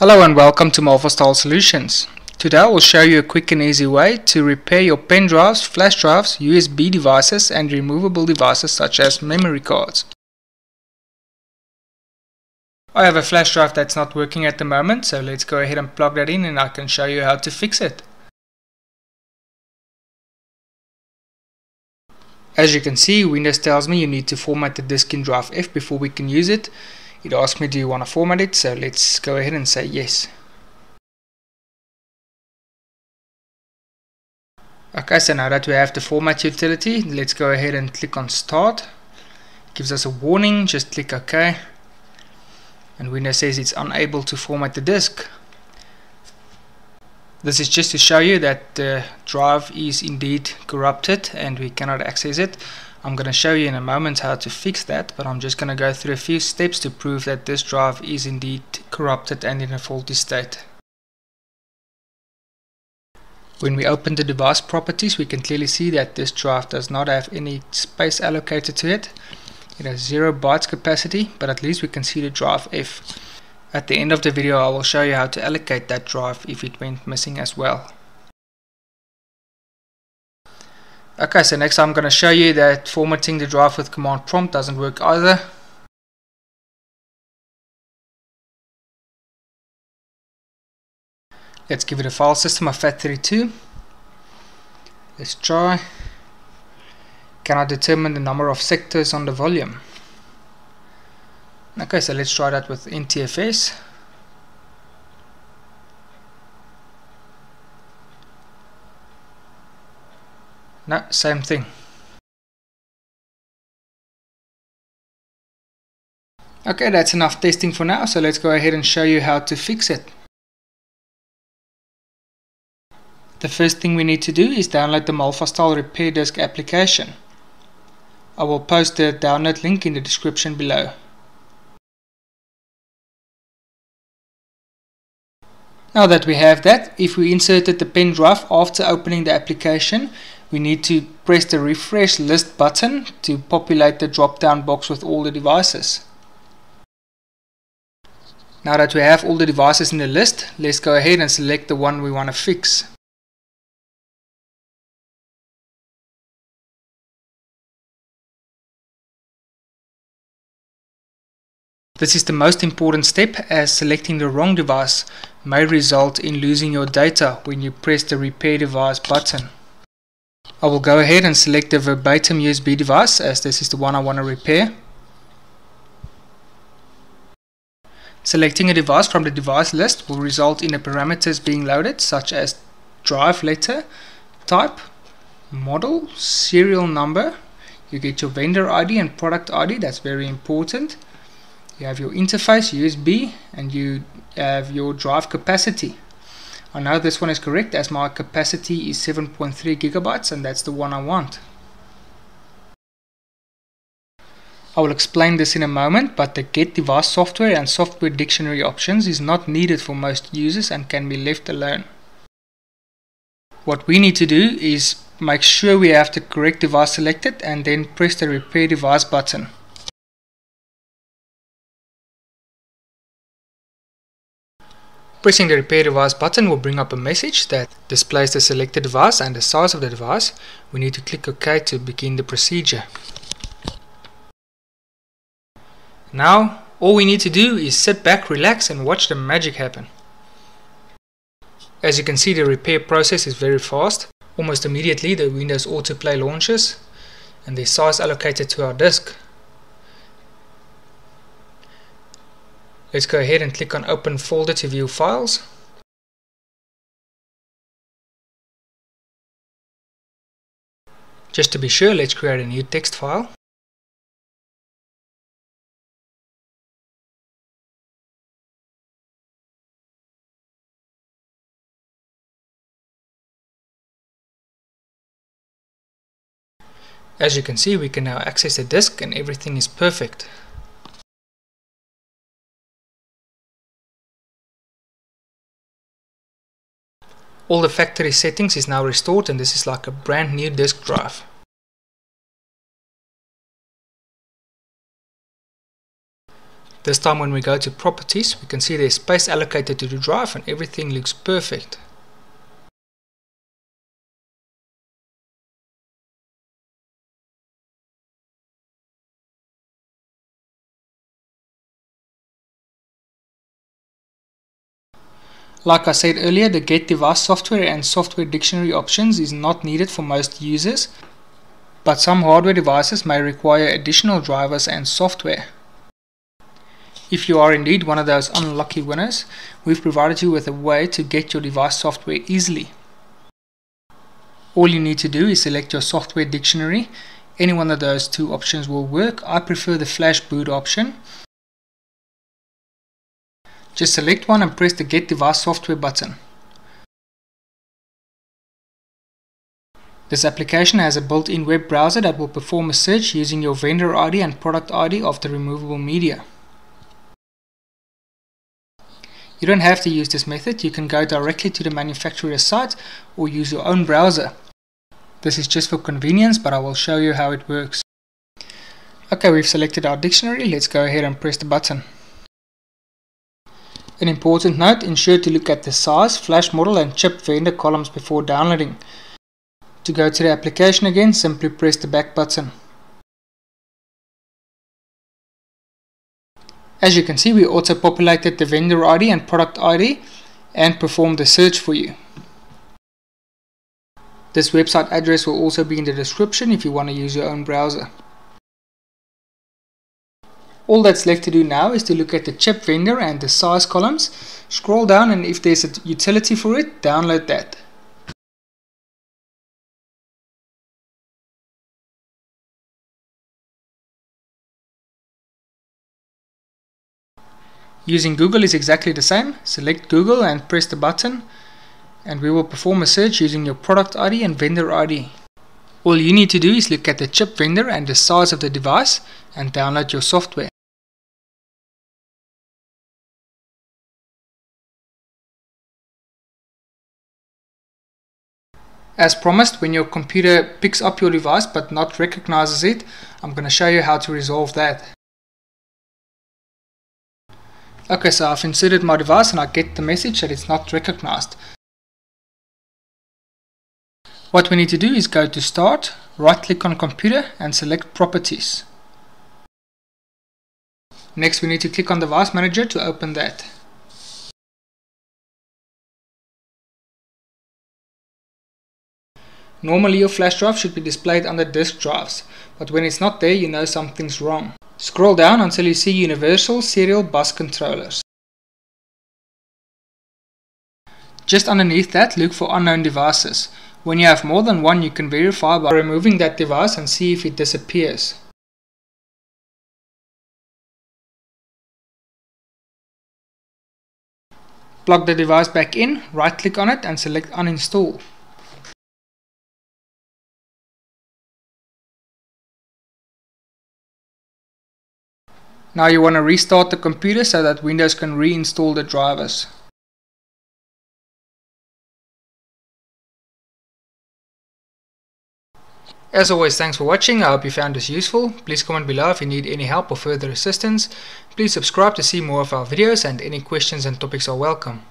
Hello and welcome to MalvaStyle Solutions. Today I will show you a quick and easy way to repair your pen drives, flash drives, USB devices and removable devices such as memory cards. I have a flash drive that's not working at the moment so let's go ahead and plug that in and I can show you how to fix it. As you can see Windows tells me you need to format the disk in drive F before we can use it it asks me do you want to format it so let's go ahead and say yes. Okay so now that we have the format utility let's go ahead and click on start. It gives us a warning just click ok. And Windows says it's unable to format the disk. This is just to show you that the drive is indeed corrupted and we cannot access it I'm going to show you in a moment how to fix that but I'm just going to go through a few steps to prove that this drive is indeed corrupted and in a faulty state. When we open the device properties we can clearly see that this drive does not have any space allocated to it. It has 0 bytes capacity but at least we can see the drive F. At the end of the video I will show you how to allocate that drive if it went missing as well. Okay, so next I'm going to show you that formatting the drive with command prompt doesn't work either. Let's give it a file system of FAT32. Let's try. Can I determine the number of sectors on the volume? Okay, so let's try that with NTFS. No, same thing. Okay, that's enough testing for now, so let's go ahead and show you how to fix it. The first thing we need to do is download the MalvaStyle Repair Disk application. I will post the download link in the description below. Now that we have that, if we inserted the pen drive after opening the application, we need to press the refresh list button to populate the drop down box with all the devices. Now that we have all the devices in the list, let's go ahead and select the one we want to fix. This is the most important step as selecting the wrong device may result in losing your data when you press the repair device button. I will go ahead and select the verbatim USB device as this is the one I want to repair. Selecting a device from the device list will result in the parameters being loaded such as drive letter, type, model, serial number. You get your vendor ID and product ID, that's very important. You have your interface, USB, and you have your drive capacity. I know this one is correct as my capacity is 7.3 gigabytes and that's the one I want. I will explain this in a moment but the get device software and software dictionary options is not needed for most users and can be left alone. What we need to do is make sure we have the correct device selected and then press the repair device button. Pressing the repair device button will bring up a message that displays the selected device and the size of the device. We need to click OK to begin the procedure. Now all we need to do is sit back, relax and watch the magic happen. As you can see the repair process is very fast. Almost immediately the Windows Autoplay launches and the size allocated to our disk Let's go ahead and click on open folder to view files. Just to be sure, let's create a new text file. As you can see, we can now access the disk and everything is perfect. All the factory settings is now restored and this is like a brand new disk drive. This time when we go to properties, we can see there's space allocated to the drive and everything looks perfect. Like I said earlier, the Get Device software and software dictionary options is not needed for most users, but some hardware devices may require additional drivers and software. If you are indeed one of those unlucky winners, we've provided you with a way to get your device software easily. All you need to do is select your software dictionary. Any one of those two options will work. I prefer the flash boot option just select one and press the Get Device Software button. This application has a built-in web browser that will perform a search using your vendor ID and product ID of the removable media. You don't have to use this method, you can go directly to the manufacturer's site or use your own browser. This is just for convenience, but I will show you how it works. Okay, we've selected our dictionary, let's go ahead and press the button. An important note, ensure to look at the size, flash model and chip vendor columns before downloading. To go to the application again, simply press the back button. As you can see, we auto-populated the vendor ID and product ID and performed the search for you. This website address will also be in the description if you want to use your own browser. All that's left to do now is to look at the chip vendor and the size columns, scroll down and if there's a utility for it, download that. Using Google is exactly the same. Select Google and press the button and we will perform a search using your product ID and vendor ID. All you need to do is look at the chip vendor and the size of the device and download your software. As promised, when your computer picks up your device but not recognizes it, I'm going to show you how to resolve that. Okay, so I've inserted my device and I get the message that it's not recognized. What we need to do is go to Start, right click on Computer and select Properties. Next we need to click on the Device Manager to open that. Normally your flash drive should be displayed under disk drives, but when it's not there you know something's wrong. Scroll down until you see Universal Serial Bus Controllers. Just underneath that look for unknown devices. When you have more than one you can verify by removing that device and see if it disappears. Plug the device back in, right click on it and select uninstall. Now you want to restart the computer so that Windows can reinstall the drivers. As always, thanks for watching. I hope you found this useful. Please comment below if you need any help or further assistance. Please subscribe to see more of our videos and any questions and topics are welcome.